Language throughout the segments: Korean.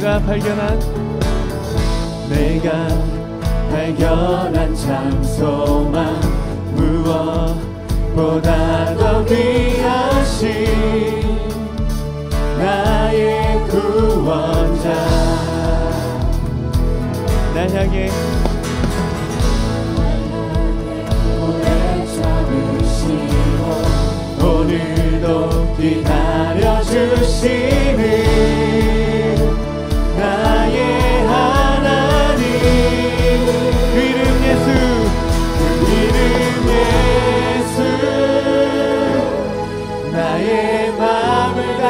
내가 발견한 내가 발견한 참소만 무엇보다 더 귀하신 나의 구원자. 날 향해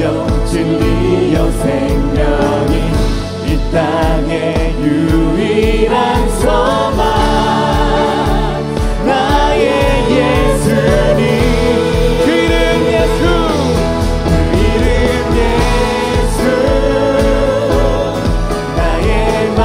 길이요 진리요 생명이 이 땅에 유일한 소망. 나의 예수님 그 이름 예수 그 이름 예수. 나의 마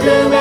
Good